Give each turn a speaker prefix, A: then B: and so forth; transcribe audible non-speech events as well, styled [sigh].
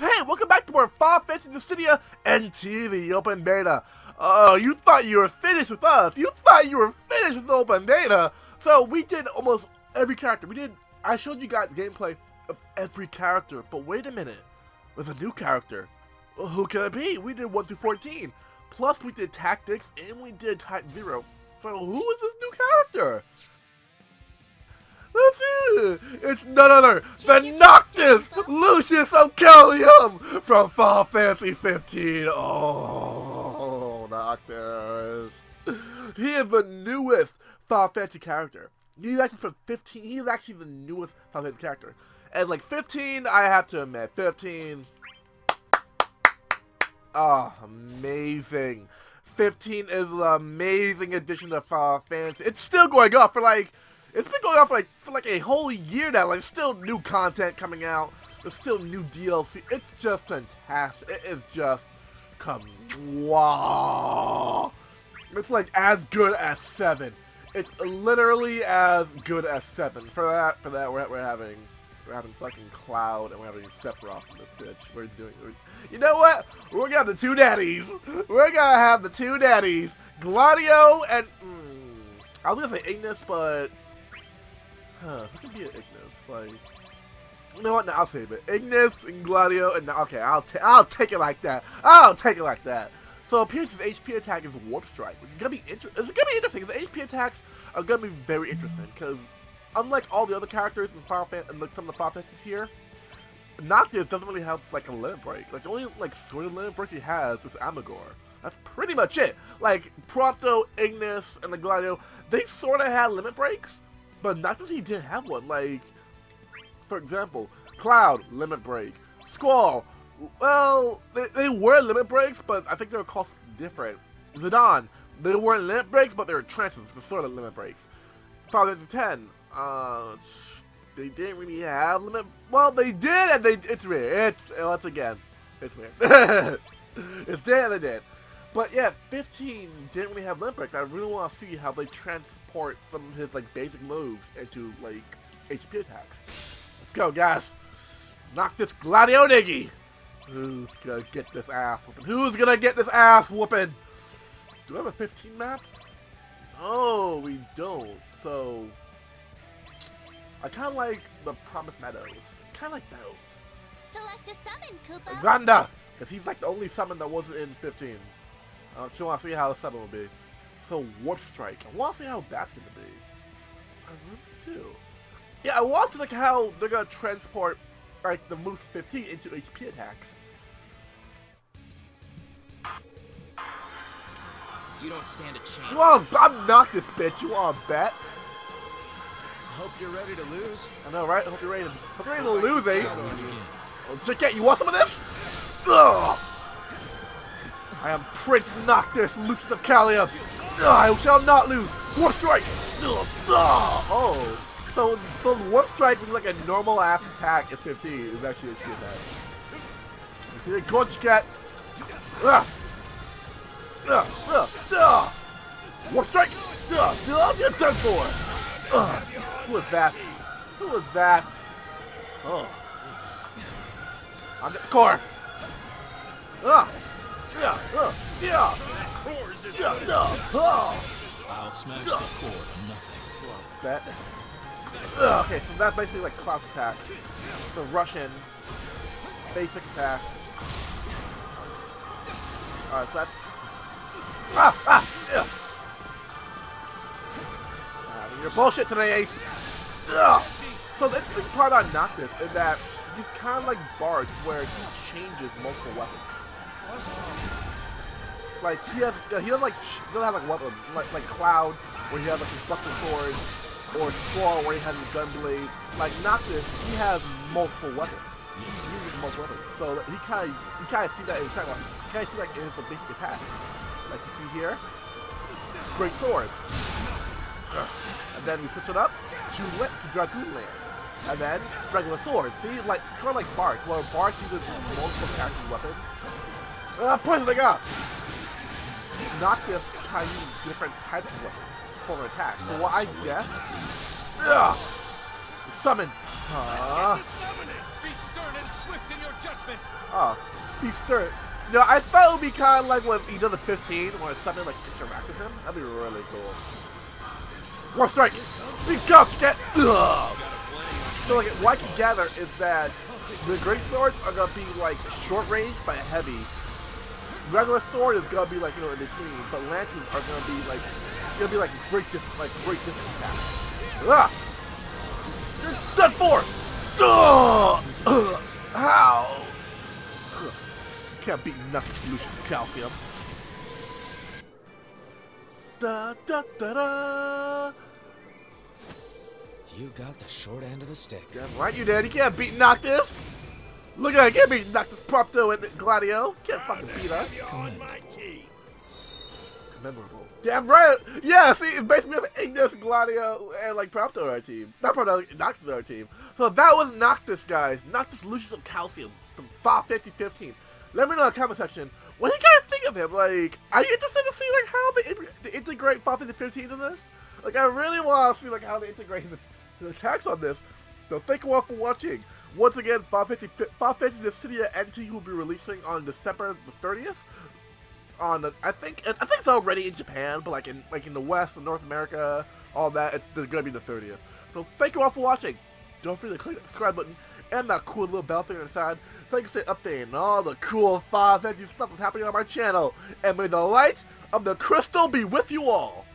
A: hey, welcome back to our Final Fantasy Dissidia NT, the open beta. Oh, you thought you were finished with us. You thought you were finished with the open beta. So we did almost every character. We did, I showed you guys gameplay of every character, but wait a minute. There's a new character. Who can it be? We did 1 through 14. Plus we did Tactics and we did Type 0. So who is this new character? It's none other than Noctis Lucius Ocalium from Final Fantasy 15. Oh, Noctis. He is the newest Final Fantasy character. He's actually from 15. He's actually the newest Final Fantasy character. And like 15, I have to admit, 15. Oh, amazing. 15 is an amazing addition to Final Fantasy. It's still going up for like it's been going on for like for like a whole year now. Like still new content coming out. There's still new DLC. It's just fantastic. It is just come wow. It's like as good as seven. It's literally as good as seven. For that, for that, we're, we're having we're having fucking Cloud and we're having Sephiroth in this bitch. We're doing. We're, you know what? We're gonna have the two daddies. We're gonna have the two daddies, Gladio and. Mm, I was gonna say Ignis, but Huh, who could be an Ignis? Like, you know what? Now I'll save it. Ignis and Gladio, and okay, I'll I'll take it like that. I'll take it like that. So Pierce's HP attack is Warp Strike, which is gonna be interesting. It's gonna be interesting. His HP attacks are gonna be very interesting because, unlike all the other characters in Final and like some of the Final Fantasies here, Noctis doesn't really have like a limit break. Like the only like sort of limit break he has is Armiger. That's pretty much it. Like Prompto, Ignis, and the Gladio, they sort of had limit breaks, but not that he didn't have one. Like, for example, Cloud, limit break. Squall, well, they, they were limit breaks, but I think they were called different. Zidane, they weren't limit breaks, but they were trances, the sort of limit breaks. Final Fantasy 10, uh, they didn't really have limit. Well, they did, and they it's weird. It's once again, it's weird. [laughs] it's there, they did. But yeah, 15 didn't really have limit breaks. I really want to see how they transport some of his like basic moves into like HP attacks. Let's go, guys. Noctis Gladio Niggy. Who's gonna get this ass whooping? Who's gonna get this ass whooping? Do we have a 15 map? Oh, we don't. So I kind of like the Promised Meadows. Kind of like those.
B: Select a summon, Koopa.
A: Xanda, because he's like the only summon that wasn't in 15. I just want to see how the summon will be. So Warp Strike. I want to see how that's gonna be. I really do. Yeah, I want to see like how they're gonna transport like the move 15 into HP attacks.
C: You don't stand a chance.
A: You want to, I'm not this bitch. You want to bet?
C: Hope you're ready to lose.
A: I know, right? Hope you're ready to, hope you're ready to lose, eh? Oh, Chicket, you want some of this? Ugh. I am Prince Noctis, Lucius of ah, Caelum. I shall not lose. Warp Strike. Ah, oh. So, so Warp Strike is like a normal ass attack at 15. It's actually a shit attack. You see the Gorge Cat? Ugh. Ugh. Ugh. Ugh. Warp Strike. Ugh. Ugh. You're done for. Ugh. Ah. Who was that? Who was that? Oh. I'm the core. Ugh.
C: I'll smash the core to nothing.
A: That. Ugh, okay, so that's basically like Cloud's attack. The Russian basic attack. Alright, so that's. Ah! Ah! Yeah. Ah, you're bullshit today, Ace. Ugh. So the interesting part on Noctis is that he's kind of like Bartz, where he changes multiple weapons. Like he has, he doesn't like he doesn't have like weapons like like Cloud where he has like his Buster Sword, or Squall where he has his gun blade. Like Noctis, he has multiple weapons. He uses multiple weapons, so he kind of you kind of see that in kind of kind of see like in his basic attack. Like you see here, great sword, and then we switch it up to let to Dragoon Land. And then regular sword. See, like kind of like Bartz, where Bartz uses multiple character weapons. Ah, poisoning up! Noctis kind of use different types of weapons for an attack. So what I guess... Ugh! Summon! Uh,
C: stern and swift in your judgment.
A: Oh, be stern. No, I thought it would be kind of like when he does the 15, when something like interact with him. That'd be really cool. One strike! Big jump! Get! Ugh. So like, what I can gather is that the great swords are gonna be like short range but heavy. Regular sword is gonna be like you know in between, but lanterns are gonna be like gonna be like great distance, like great distance attack. Ah! You're done for! Ugh! How? Can't beat nothing solution calcium. Da da da da.
C: You got the short end of the stick.
A: Damn right you did. You can't beat Noctis. Look at that. Can't beat Noctis Prompto and Gladio. Can't fucking beat us. Memorable. Damn right. Yeah, see, it's basically the Ignis, Gladio, and like Prompto on our team. Not Prompto, Noctis on our team. So that was Noctis, guys. Noctis Lucius of Caelum from 55015. Let me know in the comment section. What do you guys think of him? Like, are you interested to see like how they, they integrate 55015 in this? Like, I really want to see like how they integrate the, the attacks on this. So thank you all for watching. Once again, 550, 550 Dissidia NT will be releasing on December the 30th on the, I think I think it's already in Japan, but like in like in the West and North America, all that it's gonna be the 30th. So thank you all for watching. Don't forget to click the subscribe button and that cool little bell thing on the side so you can stay updated on all the cool 550 stuff that's happening on my channel. And may the light of the crystal be with you all.